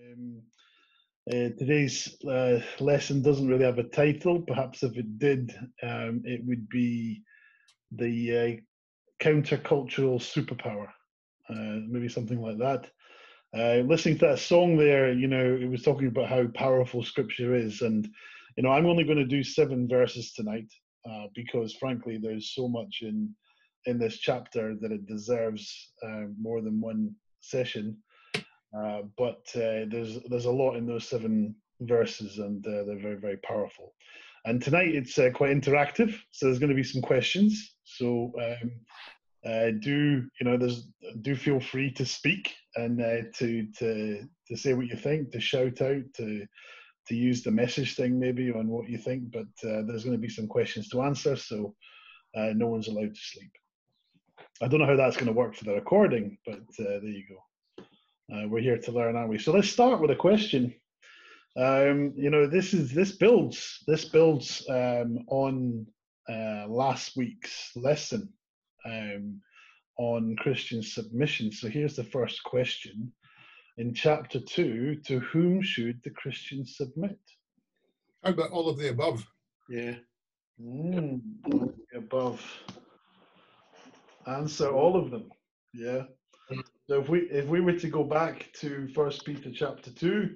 Um, uh, today's uh, lesson doesn't really have a title. Perhaps if it did, um, it would be the uh, countercultural superpower, uh, maybe something like that. Uh, listening to that song there, you know, it was talking about how powerful Scripture is, and you know, I'm only going to do seven verses tonight uh, because, frankly, there's so much in in this chapter that it deserves more than one session. Uh, but uh, there's there's a lot in those seven verses, and uh, they're very very powerful. And tonight it's uh, quite interactive, so there's going to be some questions. So um, uh, do you know there's do feel free to speak and to to to say what you think, to shout out, to to use the message thing maybe on what you think. But there's going to be some questions to answer, so no one's allowed to sleep. I don't know how that's going to work for the recording, but there you go. Uh, we're here to learn, aren't we? So let's start with a question. Um, you know, this is this builds this builds um, on uh, last week's lesson um, on Christian submission. So here's the first question. In chapter two, to whom should the Christian submit? How about all of the above? Yeah. Mm, above. Answer all of them. Yeah. So if we if we were to go back to First Peter chapter two,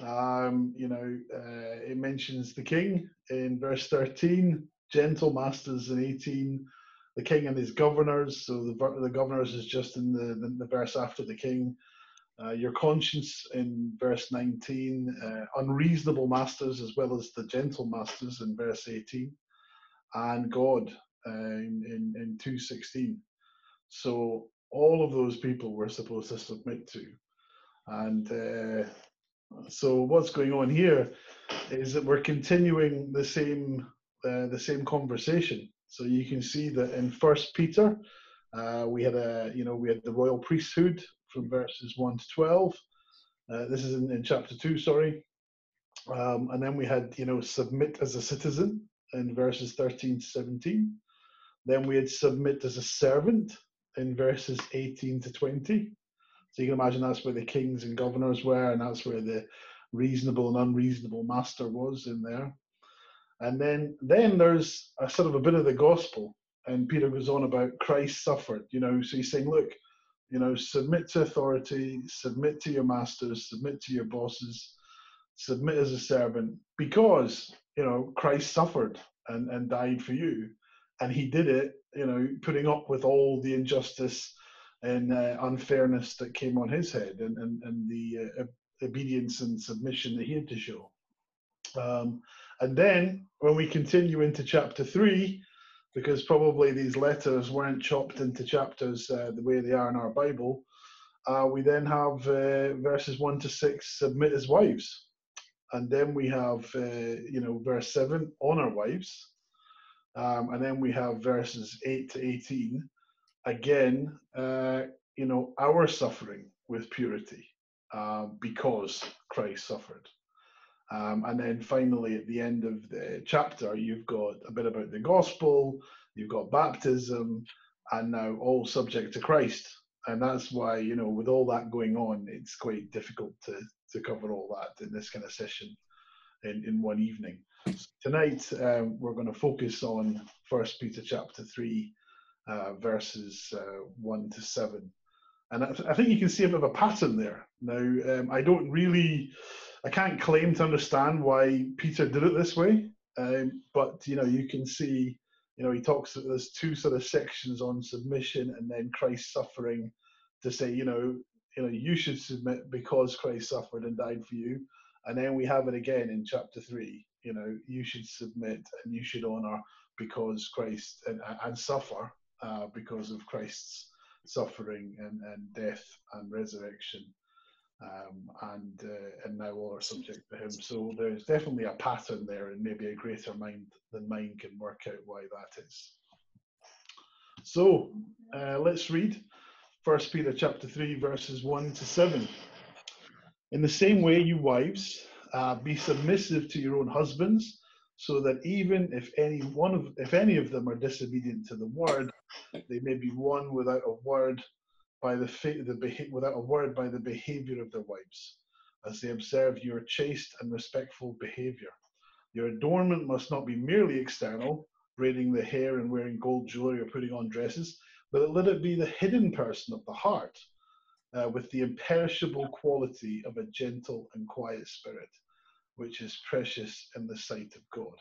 um, you know, uh, it mentions the king in verse thirteen, gentle masters in eighteen, the king and his governors. So the the governors is just in the the, the verse after the king. Uh, your conscience in verse 19, uh, unreasonable masters as well as the gentle masters in verse 18, and God uh, in, in, in 216. So all of those people were supposed to submit to. And uh, so what's going on here is that we're continuing the same uh, the same conversation. So you can see that in First Peter, uh, we had a you know we had the royal priesthood from verses one to twelve. Uh, this is in, in, chapter two, sorry. Um, and then we had you know submit as a citizen in verses thirteen to seventeen. Then we had submit as a servant in verses 18 to 20. So you can imagine that's where the kings and governors were, and that's where the reasonable and unreasonable master was in there. And then then there's a sort of a bit of the gospel, and Peter goes on about Christ suffered. You know, so he's saying, look, you know, submit to authority, submit to your masters, submit to your bosses, submit as a servant, because you know Christ suffered and, and died for you, and he did it you know, putting up with all the injustice and uh, unfairness that came on his head and, and, and the uh, obedience and submission that he had to show. Um, and then when we continue into chapter three, because probably these letters weren't chopped into chapters uh, the way they are in our Bible, uh, we then have uh, verses one to six submit as wives. And then we have, uh, you know, verse seven, honor wives. Um, and then we have verses 8 to 18. Again, uh, you know, our suffering with purity uh, because Christ suffered. Um, and then finally, at the end of the chapter, you've got a bit about the gospel, you've got baptism, and now all subject to Christ. And that's why, you know, with all that going on, it's quite difficult to, to cover all that in this kind of session in, in one evening. Tonight, um, we're going to focus on First Peter chapter 3, uh, verses uh, 1 to 7. And I, th- I, think you can see a bit of a pattern there. Now, um, I don't really, I can't claim to understand why Peter did it this way, um, but you know, you can see, you know, he talks. There's two sort of sections on submission, and then Christ suffering, to say, you know, you know, you should submit because Christ suffered and died for you, and then we have it again in chapter three, you know, you should submit and you should honor because Christ and, and suffer uh, because of Christ's suffering and, and death and resurrection. Um, and uh, and now all are subject to him. So there's definitely a pattern there, and maybe a greater mind than mine can work out why that is. So uh, let's read First Peter chapter three, verses one to seven. In the same way, you wives, uh, be submissive to your own husbands, so that even if any one of if any of them are disobedient to the word, they may be won without a word by the, the without a word by the behavior of their wives, as they observe your chaste and respectful behavior. Your adornment must not be merely external, braiding the hair and wearing gold jewelry or putting on dresses, but let it be the hidden person of the heart uh, with the imperishable quality of a gentle and quiet spirit, which is precious in the sight of God.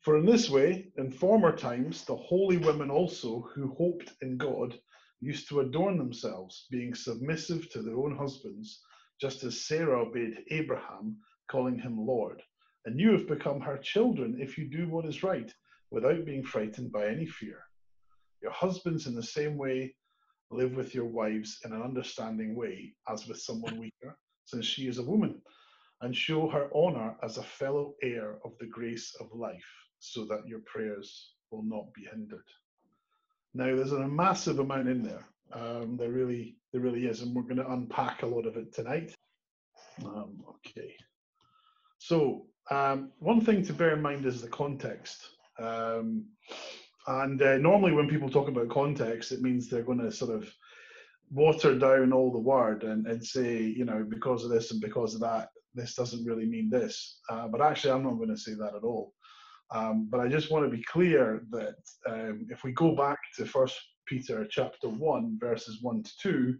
For in this way, in former times, the holy women also who hoped in God used to adorn themselves, being submissive to their own husbands, just as Sarah obeyed Abraham, calling him Lord. And you have become her children if you do what is right, without being frightened by any fear. Your husbands, in the same way, live with your wives in an understanding way, as with someone weaker, since she is a woman, and show her honor as a fellow heir of the grace of life, so that your prayers will not be hindered. Now, there's a massive amount in there. Um, there really, there really is, and we're going to unpack a lot of it tonight. Um, okay. So, um, one thing to bear in mind is the context. Um, and uh, normally, when people talk about context, it means they're going to sort of water down all the word and, and say, you know, because of this and because of that, this doesn't really mean this. Uh, but actually, I'm not going to say that at all. Um, but I just want to be clear that um, if we go back to First Peter chapter one, verses one to two,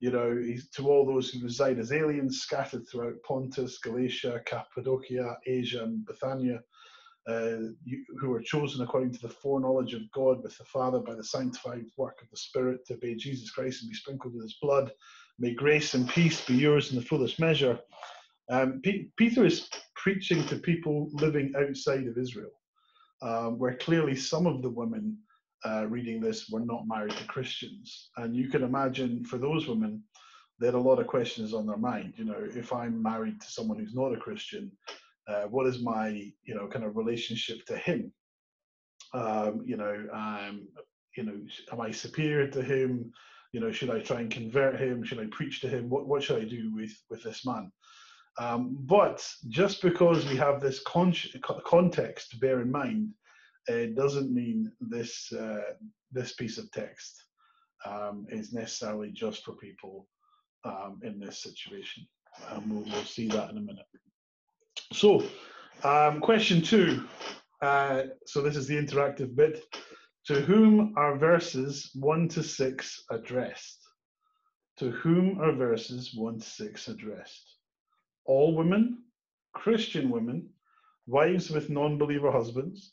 you know, to all those who reside as aliens scattered throughout Pontus, Galatia, Cappadocia, Asia, and Bithynia, you, who are chosen according to the foreknowledge of God with the Father by the sanctified work of the Spirit to obey Jesus Christ and be sprinkled with his blood. May grace and peace be yours in the fullest measure. Um, P- Peter is preaching to people living outside of Israel, um, where clearly some of the women uh, reading this were not married to Christians. And you can imagine for those women, they had a lot of questions on their mind. You know, if I'm married to someone who's not a Christian, uh, what is my you know kind of relationship to him? Um, you know um, you know am i superior to him? You know should i try and convert him? Should i preach to him? What, what should i do with with this man? Um, but just because we have this con- context to bear in mind it doesn't mean this uh, this piece of text um, is necessarily just for people um, in this situation. We'll, we'll see that in a minute so, um, question two. Uh, so this is the interactive bit. To whom are verses 1 to 6 addressed? To whom are verses 1 to 6 addressed? All women, Christian women, wives with non believer husbands,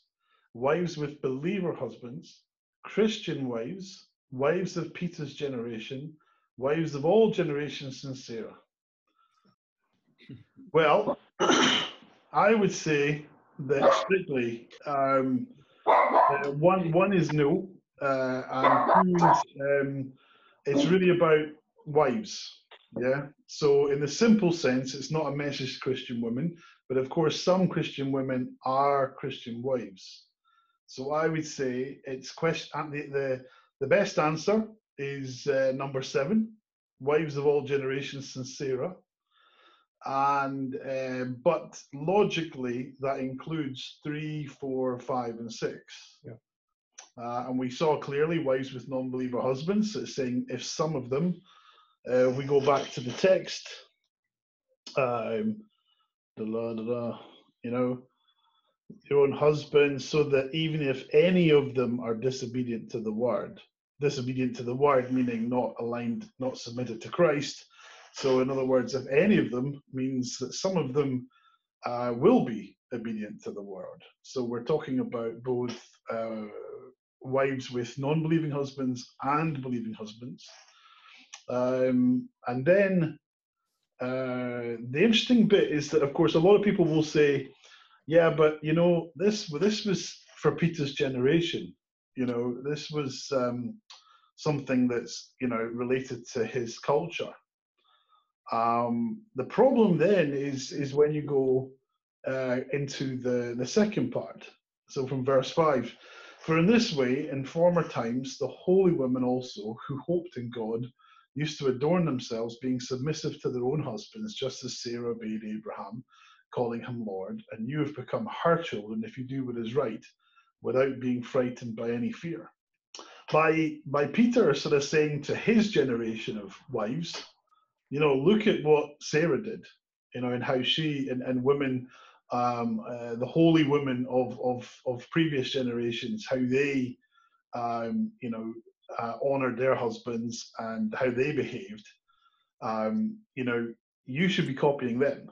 wives with believer husbands, Christian wives, wives of Peter's generation, wives of all generations since Sarah. Well, I would say that strictly um, uh, one one is no, uh, and two is um, it's really about wives. Yeah. So in the simple sense, it's not a message to Christian women, but of course some Christian women are Christian wives. So I would say it's question the the, the best answer is uh, number seven, wives of all generations since Sarah and um, but logically that includes three, four, five, and six. Yeah. Uh, and we saw clearly wives with non-believer husbands. So saying if some of them, uh, we go back to the text, um, da, da, da, you know, your own husbands, so that even if any of them are disobedient to the word, disobedient to the word meaning not aligned, not submitted to Christ, so, in other words, if any of them means that some of them uh, will be obedient to the word. So, we're talking about both uh, wives with non believing husbands and believing husbands. Um, and then uh, the interesting bit is that, of course, a lot of people will say, yeah, but you know, this this was for Peter's generation. You know, this was um, something that's you know related to his culture. Um, the problem then is is when you go uh, into the the second part. So from verse five, for in this way, in former times, the holy women also who hoped in God used to adorn themselves, being submissive to their own husbands, just as Sarah obeyed Abraham, calling him Lord. And you have become her children if you do what is right, without being frightened by any fear. By by Peter sort of saying to his generation of wives, You know, look at what Sarah did. You know, and how she and, and women, um, uh, the holy women of of of previous generations, how they, um, you know, uh, honored their husbands and how they behaved. Um, you know, you should be copying them.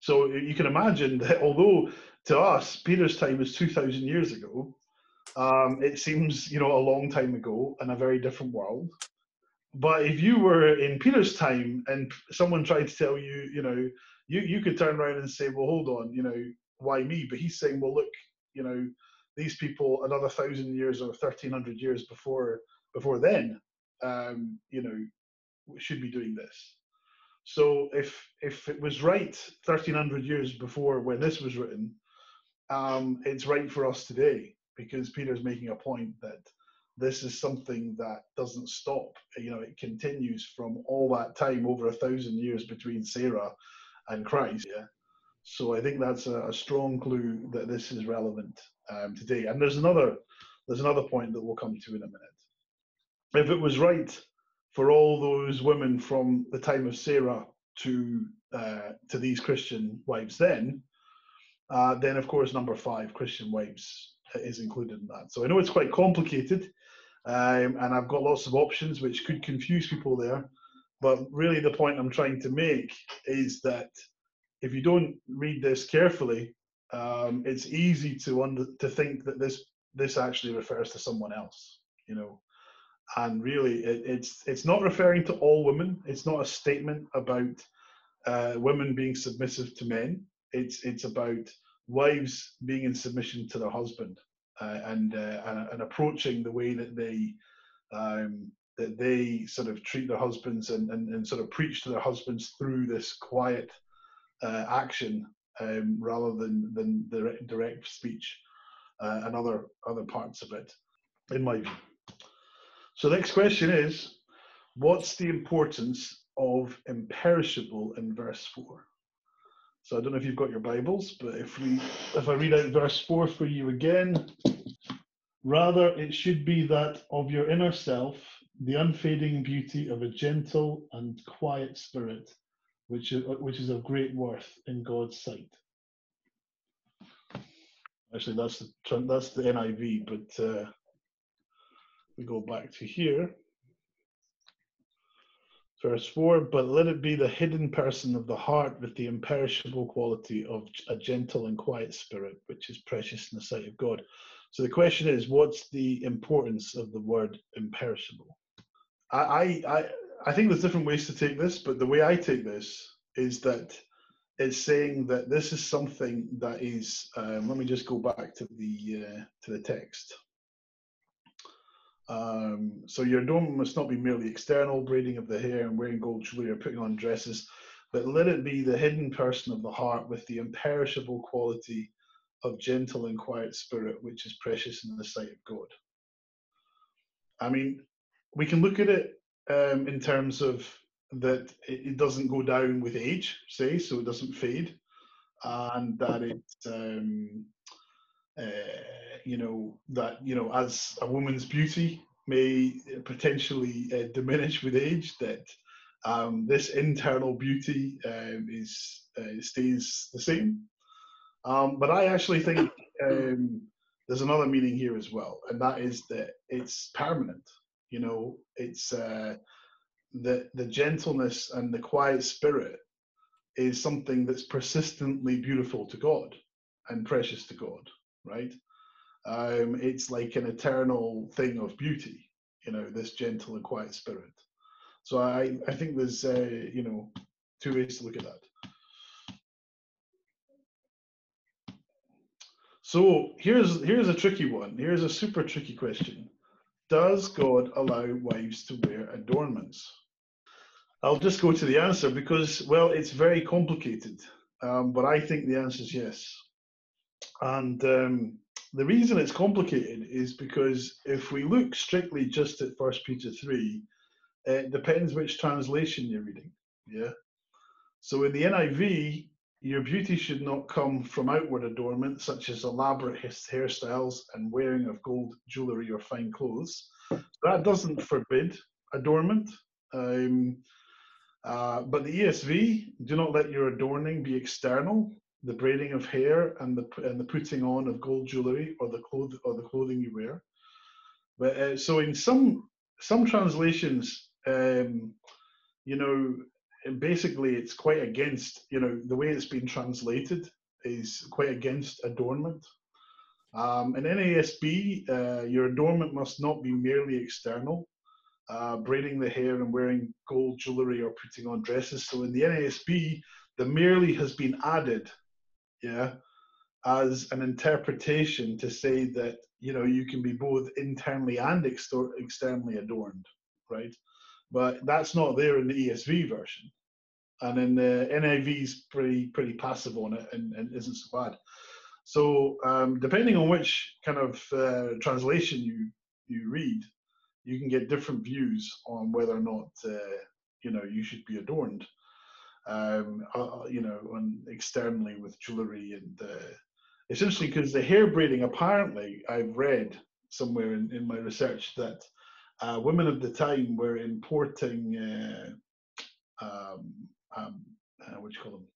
So you can imagine that although to us Peter's time is two thousand years ago, um, it seems you know a long time ago in a very different world. But if you were in Peter's time and someone tried to tell you, you know, you, you could turn around and say, well, hold on, you know, why me? But he's saying, well, look, you know, these people another thousand years or thirteen hundred years before before then, um, you know, should be doing this. So if if it was right thirteen hundred years before when this was written, um, it's right for us today because Peter's making a point that this is something that doesn't stop. You know, it continues from all that time over a thousand years between Sarah and Christ. Yeah. So I think that's a, a strong clue that this is relevant um, today. And there's another there's another point that we'll come to in a minute. If it was right for all those women from the time of Sarah to uh, to these Christian wives, then uh, then of course number five, Christian wives, is included in that. So I know it's quite complicated, um, and I've got lots of options which could confuse people there. But really, the point I'm trying to make is that if you don't read this carefully, um, it's easy to under, to think that this this actually refers to someone else, you know. And really, it, it's it's not referring to all women. It's not a statement about uh, women being submissive to men. It's it's about wives being in submission to their husband uh, and, uh, and, and approaching the way that they um, that they sort of treat their husbands and, and, and sort of preach to their husbands through this quiet uh, action um, rather than than direct, direct speech uh, and other other parts of it, in my view. So next question is, what's the importance of imperishable in verse four? So I don't know if you've got your Bibles, but if we if I read out verse four for you again, rather it should be that of your inner self, the unfading beauty of a gentle and quiet spirit, which is which is of great worth in God's sight. Actually, that's the that's the NIV, but uh, we go back to here. Verse 4 But let it be the hidden person of the heart with the imperishable quality of a gentle and quiet spirit, which is precious in the sight of God. So the question is, what's the importance of the word imperishable? I, I, I think there's different ways to take this, but the way I take this is that it's saying that this is something that is. Um, let me just go back to the uh, to the text. Um, so your adornment must not be merely external, braiding of the hair and wearing gold jewelry or putting on dresses, but let it be the hidden person of the heart with the imperishable quality of gentle and quiet spirit, which is precious in the sight of God. I mean, we can look at it um, in terms of that it, it, doesn't go down with age, say, so it doesn't fade, and that it um, uh, you know that you know as a woman's beauty may potentially uh, diminish with age that um, this internal beauty um, is uh, stays the same um, but i actually think um, there's another meaning here as well and that is that it's permanent you know it's uh, the the gentleness and the quiet spirit is something that's persistently beautiful to god and precious to god right? Um, it's like an eternal thing of beauty, you know, this gentle and quiet spirit. So I, I think there's, uh, you know, two ways to look at that. So here's here's a tricky one. Here's a super tricky question. Does God allow wives to wear adornments? I'll just go to the answer because, well, it's very complicated. Um, but I think the answer is yes. And um, the reason it's complicated is because if we look strictly just at First Peter three, it depends which translation you're reading. Yeah. So in the NIV, your beauty should not come from outward adornment, such as elaborate hairstyles and wearing of gold jewelry or fine clothes. That doesn't forbid adornment. Um, Uh, but the ESV, do not let your adorning be external, the braiding of hair and the and the putting on of gold jewelry or the cloth or the clothing you wear. But uh, so in some some translations, um, you know, basically it's quite against you know the way it's been translated is quite against adornment. Um, in NASB, uh, your adornment must not be merely external, uh, braiding the hair and wearing gold jewelry or putting on dresses. So in the NASB, the merely has been added, yeah, as an interpretation to say that you know you can be both internally and extor- externally adorned, right? But that's not there in the ESV version, and in the NIV is pretty pretty passive on it and, and isn't so bad. So um, depending on which kind of uh, translation you you read, you can get different views on whether or not uh, you know you should be adorned. Um, uh, you know, on externally with jewelry and uh, because the hair braiding apparently I've read somewhere in, in my research that uh, women of the time were importing uh, um, um, uh, what do you call them?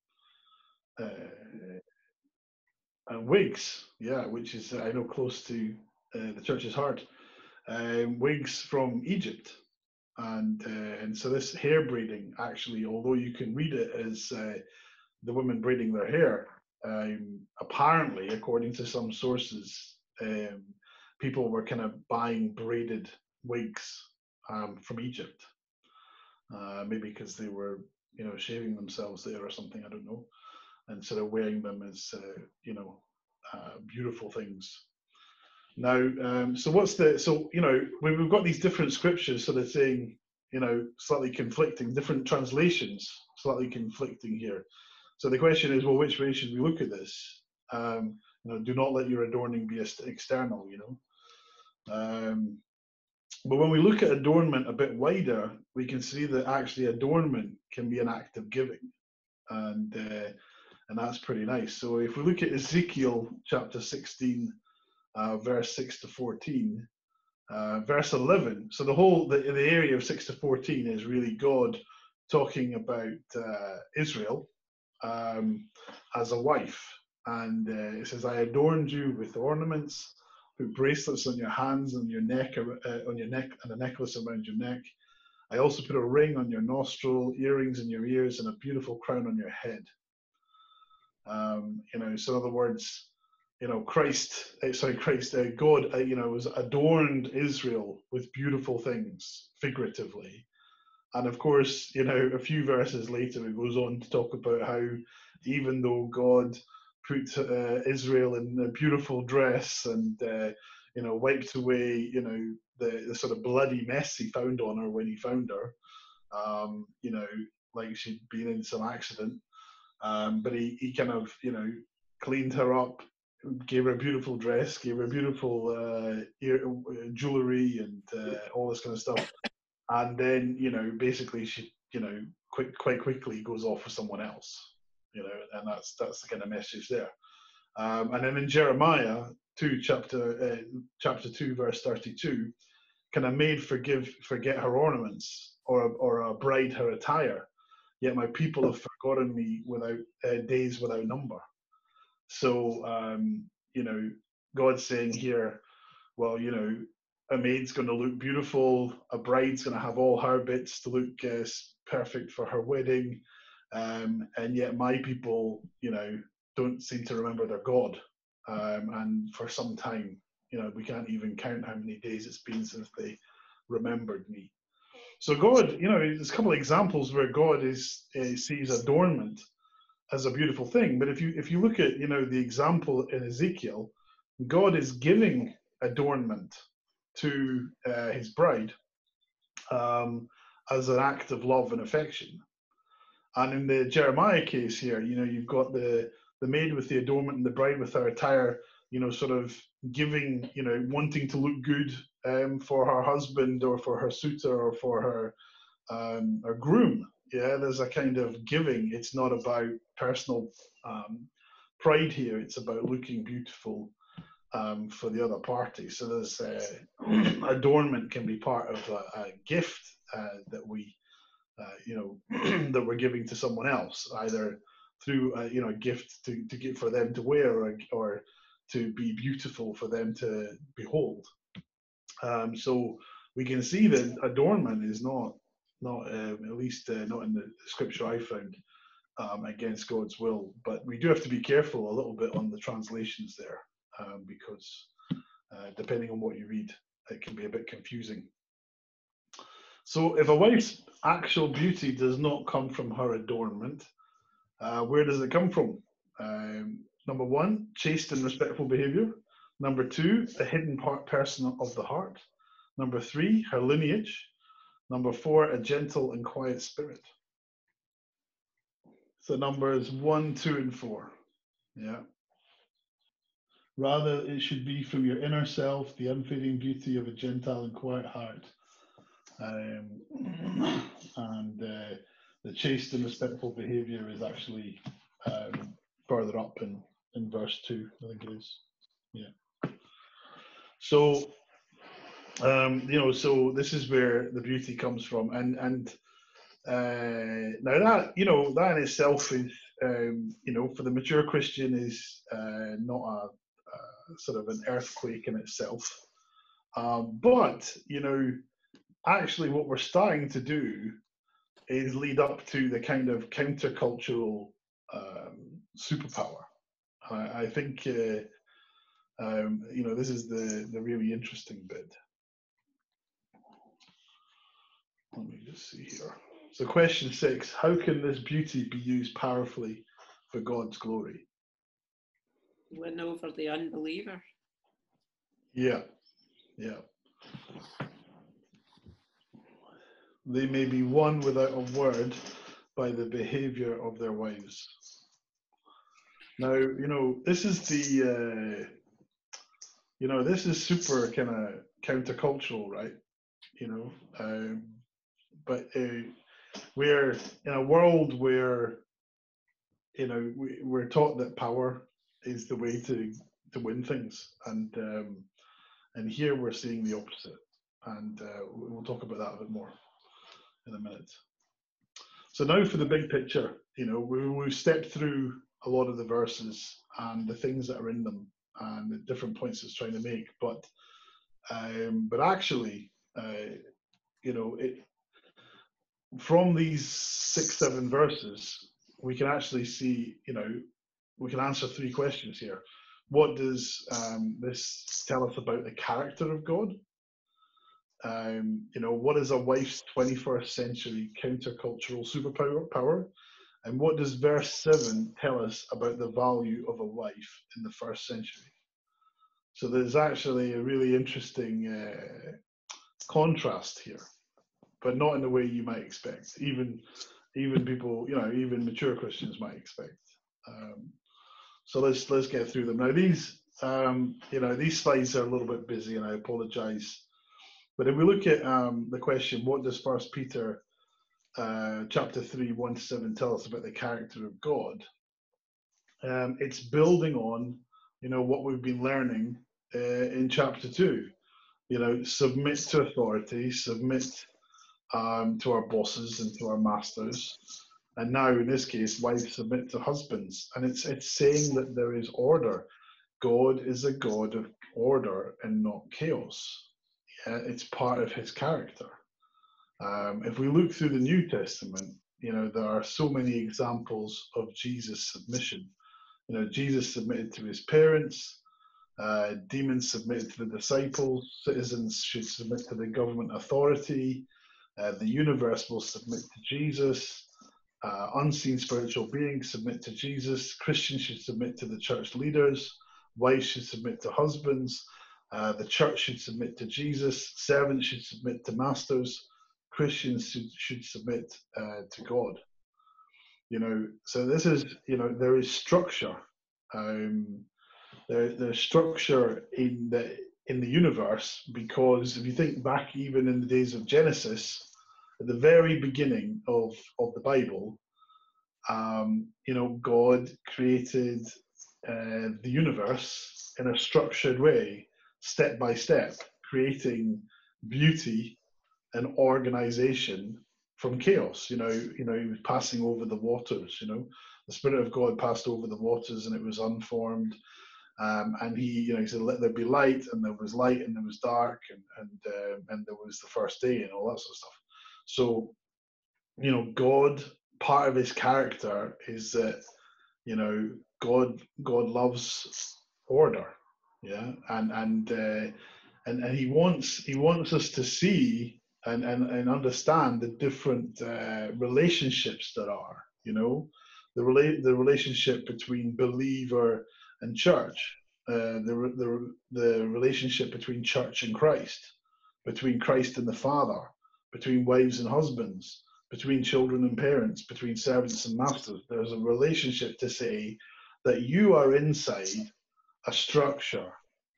Uh, wigs, yeah, which is I know close to uh, the church's heart, um, wigs from Egypt, and uh, and so this hair braiding actually, although you can read it as uh, the women braiding their hair, um, apparently, according to some sources, um, people were kind of buying braided wigs um, from Egypt, uh, maybe because they were you know shaving themselves there or something. I don't know and sort of wearing them as uh, you know uh, beautiful things. Now, um, so what's the so you know we, we've got these different scriptures sort of saying you know slightly conflicting, different translations slightly conflicting here. So the question is, well, which way should we look at this? Um, you know, do not let your adorning be external. You know. Um, but when we look at adornment a bit wider, we can see that actually adornment can be an act of giving. And uh, and that's pretty nice. So if we look at Ezekiel chapter 16, uh, verse 6 to 14, uh, verse 11. So the whole the, the area of 6 to 14 is really God talking about uh, Israel um, as a wife, and uh, it says, "I adorned you with ornaments, put bracelets on your hands and your neck, uh, on your neck, and a necklace around your neck." I also put a ring on your nostril, earrings in your ears, and a beautiful crown on your head. Um, you know, so in other words, you know, Christ, uh, sorry, Christ, uh, God, uh, you know, was adorned Israel with beautiful things, figuratively. And of course, you know, a few verses later, it goes on to talk about how even though God put uh, Israel in a beautiful dress and, uh, you know, wiped away, you know, the, the, sort of bloody mess he found on her when he found her, um, you know, like she'd been in some accident, um, but he, he kind of, you know, cleaned her up, gave her a beautiful dress, gave her beautiful uh, ear, uh, jewelry and uh, all this kind of stuff. And then, you know, basically she, you know, quick, quite quickly goes off with someone else, you know, and that's that's the kind of message there. Um, and then in Jeremiah two, chapter uh, chapter two, verse thirty-two, can of made forgive forget her ornaments, or or a bride her attire yet my people have forgotten me without uh, days without number. So, um, you know, God's saying here, well, you know, a maid's going to look beautiful, a bride's going to have all her bits to look uh, perfect for her wedding, um, and yet my people, you know, don't seem to remember their God. Um, and for some time, you know, we can't even count how many days it's been since they remembered me. So God, you know, there's a couple of examples where God is uh, sees adornment as a beautiful thing. But if you if you look at you know the example in Ezekiel, God is giving adornment to uh, his bride um, as an act of love and affection. And in the Jeremiah case here, you know, you've got the the maid with the adornment and the bride with her attire, you know, sort of giving, you know, wanting to look good um, for her husband or for her suitor or for her um, her groom. Yeah, there's a kind of giving. It's not about personal um, pride here. It's about looking beautiful um, for the other party. So there's uh, adornment can be part of a, a gift uh, that we uh, you know, that we're giving to someone else, either through a, you know a gift to, to get for them to wear or, or to be beautiful for them to behold. Um, so we can see that adornment is not not um, at least uh, not in the scripture I found um, against God's will. But we do have to be careful a little bit on the translations there um, because uh, depending on what you read, it can be a bit confusing. So if a wife's actual beauty does not come from her adornment, uh, where does it come from? Um, number one, chaste and respectful behavior. Number two, the hidden part person of the heart. Number three, her lineage. Number four, a gentle and quiet spirit. So numbers one, two, and four. Yeah. Rather, it should be from your inner self, the unfading beauty of a gentle and quiet heart. Um, and uh, the chaste and respectful behavior is actually um, further up in, in verse 2, I think it is. Yeah. So, um, you know, so this is where the beauty comes from. And, and uh, now that, you know, that in itself is, um, you know, for the mature Christian is uh, not a, a, sort of an earthquake in itself. Um, but, you know, actually what we're starting to do is lead up to the kind of countercultural um, superpower. I, I think uh, um, you know this is the the really interesting bit. Let me just see here. So, question six: How can this beauty be used powerfully for God's glory? Win over the unbeliever. Yeah, yeah. They may be won without a word by the behavior of their wives. Now, you know, this is the, uh, you know, this is super kind of countercultural, right? You know, um, but uh, we're in a world where, you know, we, we're taught that power is the way to to win things, and um, and here we're seeing the opposite, and uh, we'll talk about that a bit more in a minute. So now for the big picture, you know, we, we've stepped through a lot of the verses and the things that are in them and the different points it's trying to make, but um, but actually, uh, you know, it from these six seven verses, we can actually see, you know, we can answer three questions here. What does um, this tell us about the character of God? um, you know, what is a wife's 21st century countercultural superpower? Power? And what does verse 7 tell us about the value of a wife in the first century? So there's actually a really interesting uh, contrast here, but not in the way you might expect. Even even people, you know, even mature Christians might expect. Um, so let's let's get through them now. These um, you know these slides are a little bit busy, and I apologise but if we look at um, the question, what does First Peter uh, chapter three, one to seven tell us about the character of God? Um, it's building on, you know, what we've been learning uh, in chapter two. You know, submit to authority, submit um, to our bosses and to our masters, and now in this case, wives submit to husbands. And it's it's saying that there is order. God is a God of order and not chaos uh, it's part of his character. Um, if we look through the New Testament, you know, there are so many examples of Jesus' submission. You know, Jesus submitted to his parents, uh, demons submitted to the disciples, citizens should submit to the government authority, uh, the universe will submit to Jesus, uh, unseen spiritual beings submit to Jesus, Christians should submit to the church leaders, wives should submit to husbands, uh, the church should submit to Jesus. Servants should submit to masters. Christians should, should submit uh, to God. You know, so this is, you know, there is structure. Um, there, there's structure in the in the universe because if you think back even in the days of Genesis, at the very beginning of of the Bible, um, you know, God created uh, the universe in a structured way step by step, creating beauty and organization from chaos. You know, you know, he was passing over the waters. You know, the Spirit of God passed over the waters, and it was unformed. Um, and he, you know, he said, "Let there be light," and there was light, and there was dark, and and uh, and there was the first day, and all that sort of stuff. So, you know, God, part of his character is that, you know, God God loves order, yeah, and and uh, and and he wants he wants us to see and and, and understand the different uh, relationships that are, you know, the relate the relationship between believer and church, uh, the, the, the relationship between church and Christ, between Christ and the Father, between wives and husbands, between children and parents, between servants and masters. There's a relationship to say that you are inside a structure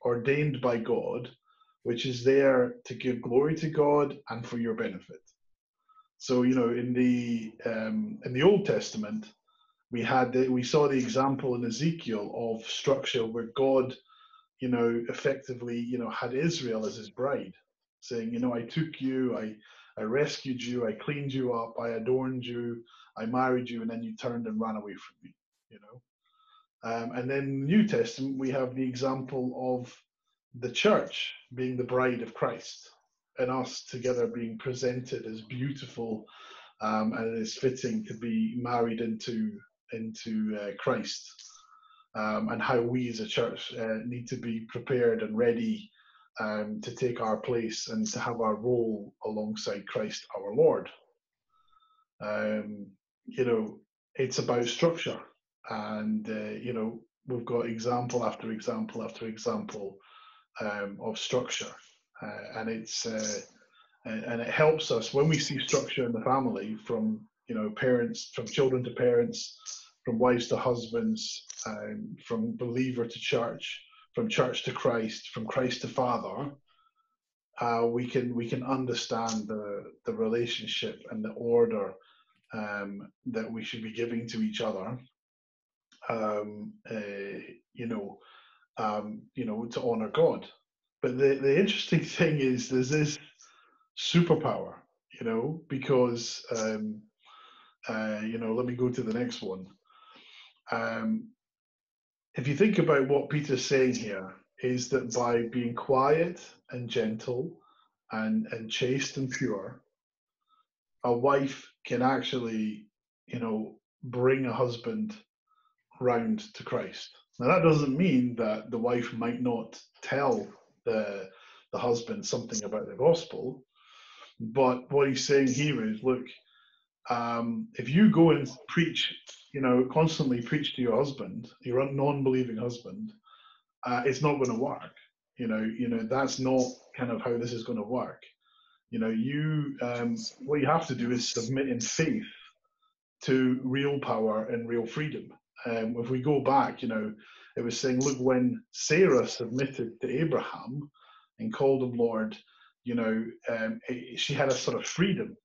ordained by God, which is there to give glory to God and for your benefit. So you know, in the um, in the Old Testament, we had the, we saw the example in Ezekiel of structure where God, you know, effectively, you know, had Israel as his bride, saying, you know, I took you, I I rescued you, I cleaned you up, I adorned you, I married you, and then you turned and ran away from me, you know. Um, and then in the New Testament, we have the example of the church being the bride of Christ and us together being presented as beautiful um, and it is fitting to be married into into uh, Christ, um, and how we as a church uh, need to be prepared and ready um, to take our place and to have our role alongside Christ our Lord. Um, you know, it's about structure, and uh, you know we've got example after example after example um, of structure, uh, and it's uh, and it helps us when we see structure in the family from you know parents from children to parents from wives to husbands um, from believer to church from church to christ from christ to father uh, we can we can understand the the relationship and the order um, that we should be giving to each other um, uh, you know um, you know to honor god but the, the interesting thing is there's this superpower you know because um, uh, you know, let me go to the next one. Um, if you think about what Peter's saying here, is that by being quiet and gentle and, and chaste and pure, a wife can actually, you know, bring a husband round to Christ. Now that doesn't mean that the wife might not tell the the husband something about the gospel, but what he's saying here is, look, um, if you go and preach, you know, constantly preach to your husband, your non-believing husband, uh, it's not going to work. You know, you know that's not kind of how this is going to work. You know, you um, what you have to do is submit in faith to real power and real freedom. Um, if we go back, you know, it was saying, look, when Sarah submitted to Abraham and called him Lord, you know, um, she had a sort of freedom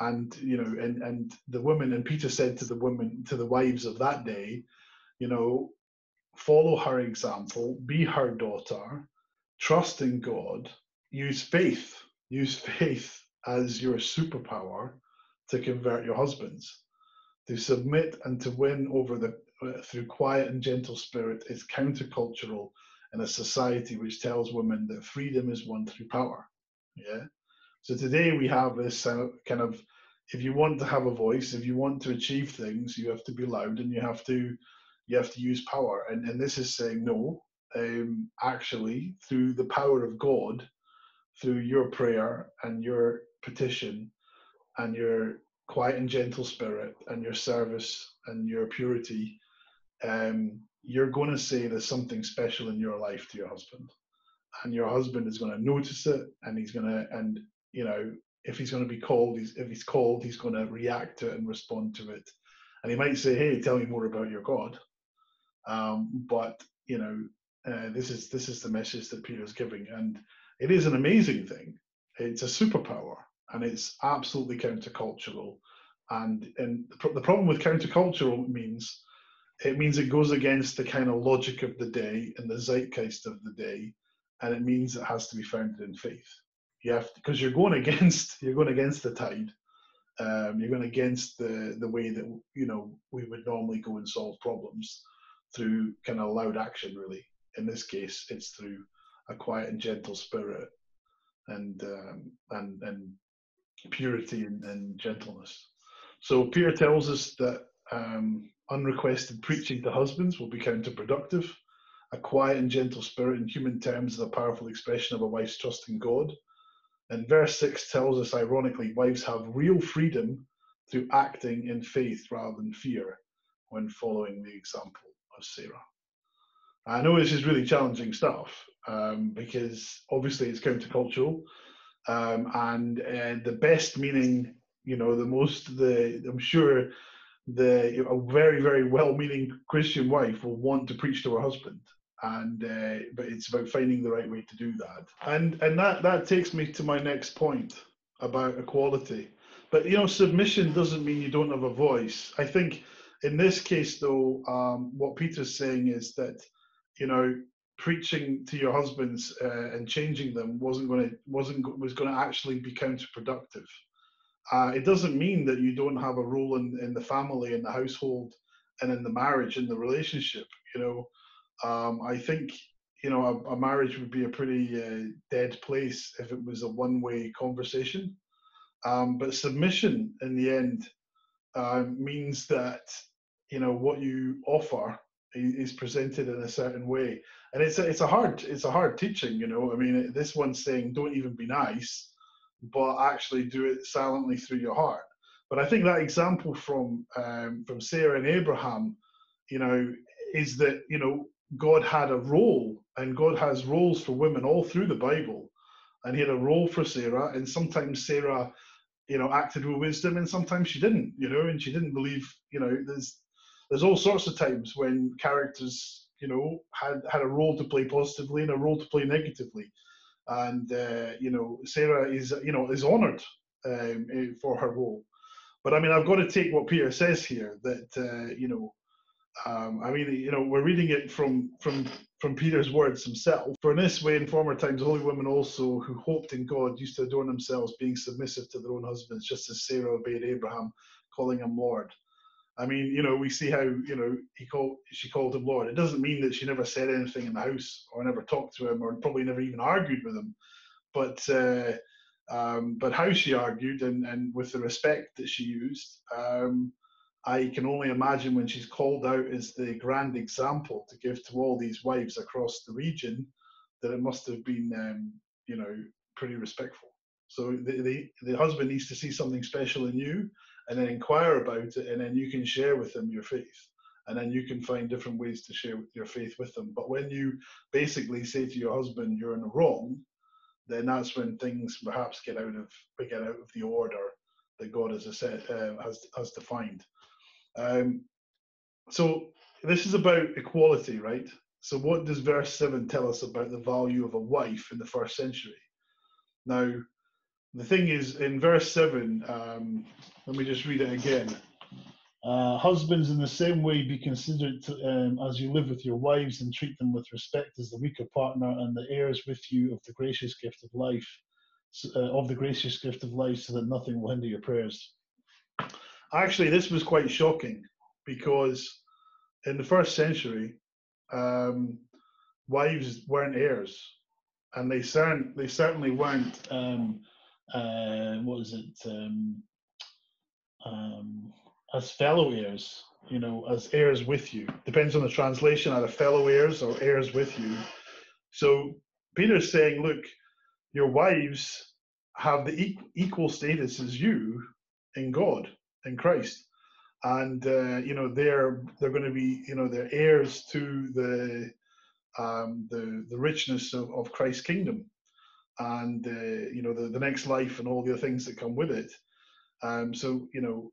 and you know and and the women and peter said to the women to the wives of that day you know follow her example be her daughter trust in god use faith use faith as your superpower to convert your husbands. To submit and to win over the uh, through quiet and gentle spirit is countercultural in a society which tells women that freedom is won through power. Yeah so today we have this uh, kind of, if you want to have a voice, if you want to achieve things, you have to be loud and you have to, you have to use power. And and this is saying no. Um, actually, through the power of God, through your prayer and your petition, and your quiet and gentle spirit, and your service and your purity, um, you're going to say there's something special in your life to your husband and your husband is going to notice it and he's going to and you know, if he's going to be called, he's, if he's called, he's going to react to it and respond to it. And he might say, "Hey, tell me more about your God." Um, but you know, uh, this is this is the message that Peter's giving, and it is an amazing thing. It's a superpower, and it's absolutely countercultural. And and the, the problem with countercultural means it means it goes against the kind of logic of the day and the zeitgeist of the day, and it means it has to be founded in faith you have because you're going against you're going against the tide Um, you're going against the the way that you know we would normally go and solve problems through kind of loud action. Really, in this case, it's through a quiet and gentle spirit and um, and and purity and, and, gentleness. So Peter tells us that um, unrequested preaching to husbands will be counterproductive. A quiet and gentle spirit in human terms is a powerful expression of a wife's trust in God. And verse 6 tells us, ironically, wives have real freedom through acting in faith rather than fear when following the example of Sarah. I know this is really challenging stuff um, because obviously it's countercultural, um, and uh, the best meaning, you know, the most, the I'm sure the a very very well-meaning Christian wife will want to preach to her husband, and uh, but it's about finding the right way to do that, and and that that takes me to my next point about equality. But you know, submission doesn't mean you don't have a voice. I think in this case, though, um, what Peter's saying is that you know preaching to your husbands uh, and changing them wasn't going to wasn't was going to actually be counterproductive. Uh, it doesn't mean that you don't have a role in, in the family, in the household, and in the marriage, in the relationship. You know, um, I think you know a, a, marriage would be a pretty uh, dead place if it was a one-way conversation. Um, but submission, in the end, uh, means that you know what you offer is presented in a certain way. And it's a, it's a hard it's a hard teaching you know. I mean this one's saying don't even be nice but actually do it silently through your heart. But i think that example from um, from sarah and abraham you know is that you know god had a role and god has roles for women all through the bible and he had a role for sarah and sometimes sarah you know acted with wisdom and sometimes she didn't you know and she didn't believe you know there's there's all sorts of times when characters, you know, had had a role to play positively and a role to play negatively, and uh, you know, Sarah is you know is honoured um, eh, for her role. But I mean, I've got to take what Peter says here that uh, you know, um, I mean, you know, we're reading it from from from Peter's words himself. For in this way, in former times, holy women also who hoped in God used to adorn themselves, being submissive to their own husbands, just as Sarah obeyed Abraham, calling him Lord. I mean, you know, we see how you know he called she called him Lord. It doesn't mean that she never said anything in the house or never talked to him or probably never even argued with him, but uh, um, but how she argued and and with the respect that she used, um, I can only imagine when she's called out as the grand example to give to all these wives across the region, that it must have been um, you know pretty respectful. So the, the the husband needs to see something special in you and then inquire about it, and then you can share with them your faith. And then you can find different ways to share your faith with them. But when you basically say to your husband, you're in the wrong, then that's when things perhaps get out of get out of the order that God has set, uh, has has defined. Um, so this is about equality, right? So what does verse seven tell us about the value of a wife in the first century? Now, the thing is, in verse 7, um, let me just read it again. Uh, husbands, in the same way, be considerate to, um, as you live with your wives and treat them with respect as the weaker partner and the heirs with you of the gracious gift of life, uh, of the gracious gift of life, so that nothing will hinder your prayers. Actually, this was quite shocking because in the first century, um, wives weren't heirs, and they, cern- they certainly weren't. Um, uh, it? Um, um, as fellow heirs, you know, as heirs with you. Depends on the translation, either fellow heirs or heirs with you. So Peter's saying, look, your wives have the equal status as you in God, in Christ. And uh, you know they're they're going to be you know they're heirs to the um, the the richness of, of Christ's kingdom and uh, you know the, the next life and all the things that come with it. Um, so you know,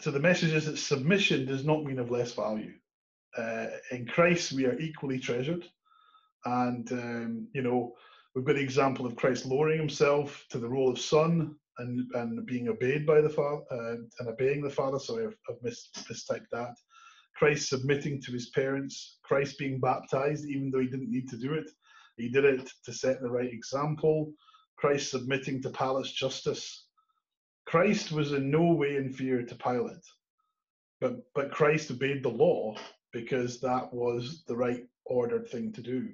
so the message is that submission does not mean of less value. Uh, in Christ, we are equally treasured, and um, you know we've got the example of Christ lowering himself to the role of son and and being obeyed by the father uh, and obeying the father. Sorry, I've, I've mis- mistyped that. Christ submitting to his parents, Christ being baptized even though he didn't need to do it, he did it to set the right example. Christ submitting to Pilate's justice. Christ was in no way inferior to Pilate, but but Christ obeyed the law because that was the right ordered thing to do.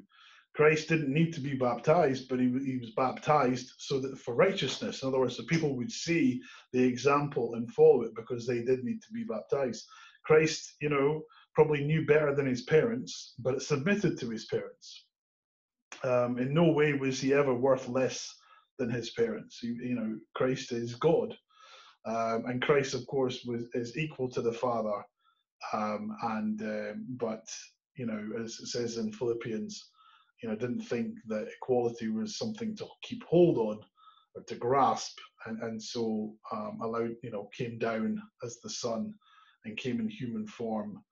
Christ didn't need to be baptized, but he, he was baptized so that for righteousness. In other words, the people would see the example and follow it because they did need to be baptized. Christ, you know, probably knew better than his parents, but submitted to his parents. Um, in no way was he ever worth less than his parents. He, you know, Christ is God, um, and Christ, of course, was is equal to the Father. Um, and um, but you know, as it says in Philippians, you know, didn't think that equality was something to keep hold on or to grasp, and, and so um, allowed, you know, came down as the Son and came in human form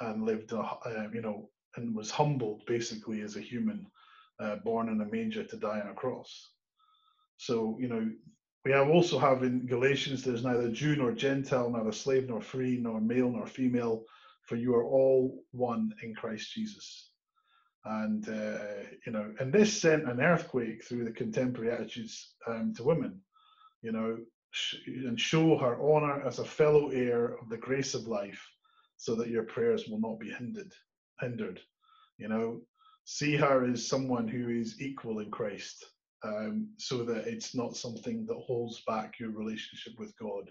and lived, a, uh, you know, and was humbled basically as a human, uh, born in a manger to die on a cross. So, you know, we have also have in Galatians, there's neither Jew nor Gentile, neither slave nor free, nor male nor female, for you are all one in Christ Jesus and uh, you know, and this sent an earthquake through the contemporary attitudes um, to women, you know, sh- and show her honor as a fellow heir of the grace of life, so that your prayers will not be hindered. Hindered, you know, see her as someone who is equal in Christ, um, so that it's not something that holds back your relationship with God.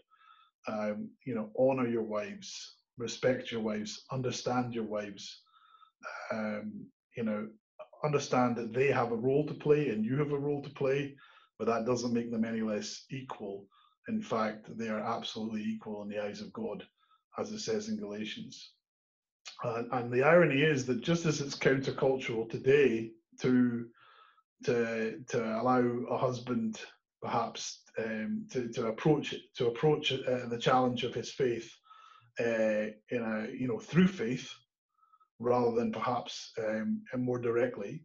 Um, you know, honor your wives, respect your wives, understand your wives. Um, you know, understand that they have a role to play and you have a role to play, but that doesn't make them any less equal. In fact, they are absolutely equal in the eyes of God, as it says in Galatians. Uh, and the irony is that just as it's countercultural today to to to allow a husband perhaps um, to to approach it to approach uh, the challenge of his faith uh, in a you know through faith rather than perhaps um, more directly.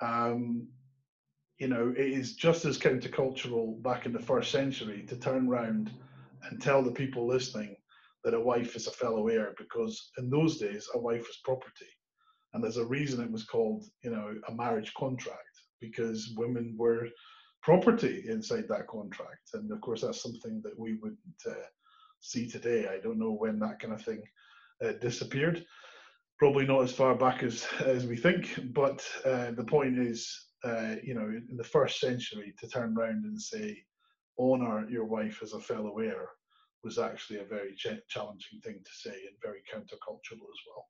Um, you know, it is just as countercultural back in the first century to turn around and tell the people listening that a wife is a fellow heir, because in those days a wife was property, and there's a reason it was called, you know, a marriage contract because women were property inside that contract, and of course that's something that we wouldn't uh, see today. I don't know when that kind of thing uh, disappeared probably not as far back as as we think. But uh, the point is, uh, you know, in the first century, to turn around and say, "Honor your wife as a fellow heir," was actually a very ch- challenging thing to say and very countercultural as well.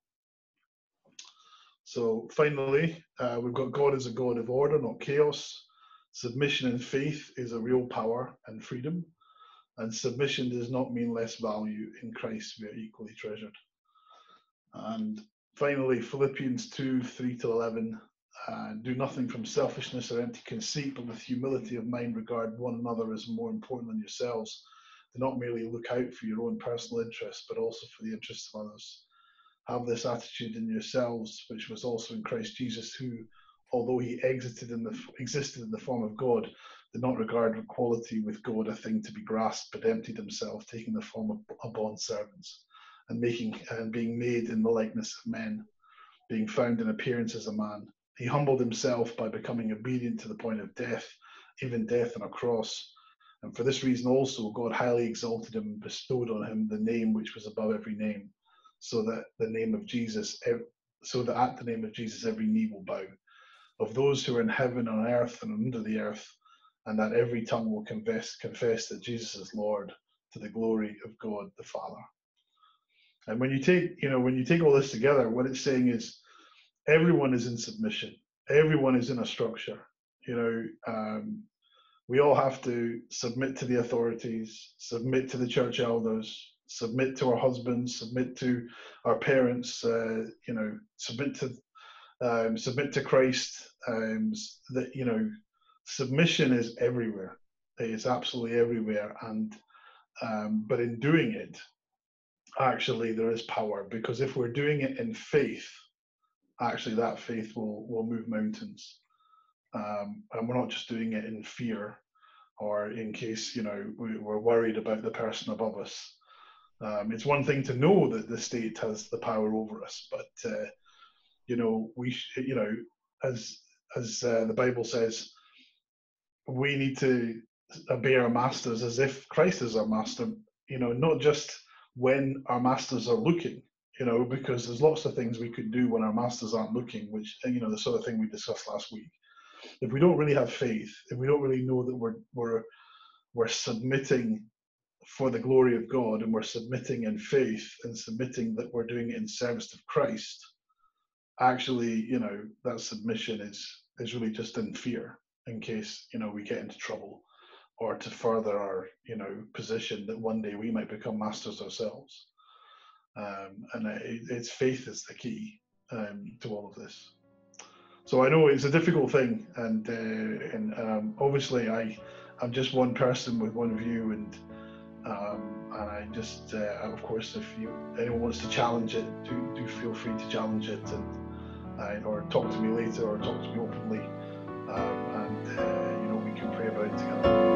So finally, uh, we've got God as a God of order, not chaos. Submission and faith is a real power and freedom. And submission does not mean less value. In Christ, we are equally treasured. And finally, Philippians 2 3 to 11. Uh, do nothing from selfishness or empty conceit, but with humility of mind, regard one another as more important than yourselves. Do not merely look out for your own personal interests, but also for the interests of others. Have this attitude in yourselves, which was also in Christ Jesus, who, although he exited in the, existed in the form of God, did not regard equality with God a thing to be grasped, but emptied himself, taking the form of a bond servants and making and being made in the likeness of men, being found in appearance as a man. He humbled himself by becoming obedient to the point of death, even death on a cross. And for this reason also, God highly exalted him and bestowed on him the name which was above every name, so that the name of Jesus, so that at the name of Jesus every knee will bow, of those who are in heaven, on earth, and under the earth, and that every tongue will confess, confess that Jesus is Lord, to the glory of God the Father. And when you take, you know, when you take all this together, what it's saying is everyone is in submission. Everyone is in a structure. You know, um, we all have to submit to the authorities, submit to the church elders, submit to our husbands, submit to our parents. Uh, you know, submit to um, submit to Christ. Um, that you know, submission is everywhere. It is absolutely everywhere, and um, but in doing it, actually there is power because if we're doing it in faith, actually that faith will will move mountains, um, and we're not just doing it in fear or in case you know we, are worried about the person above us. Um, it's one thing to know that the state has the power over us, but uh, you know we you know as as uh, the Bible says, we need to obey our masters as if Christ is our master. You know, not just when our masters are looking. You know, because there's lots of things we could do when our masters aren't looking, which you know the sort of thing we discussed last week. If we don't really have faith, if we don't really know that we're we're we're submitting for the glory of God and we're submitting in faith and submitting that we're doing it in service of Christ, actually, you know, that submission is is really just in fear in case, you know, we get into trouble or to further our, you know, position that one day we might become masters ourselves. Um, and it, it's faith is the key um, to all of this. So I know it's a difficult thing, and uh, and um, obviously I I'm just one person with one view, and um, and I just, uh, of course, if you anyone wants to challenge it, do, do feel free to challenge it, and uh, or talk to me later, or talk to me openly, um, and uh, you know we can pray about it together.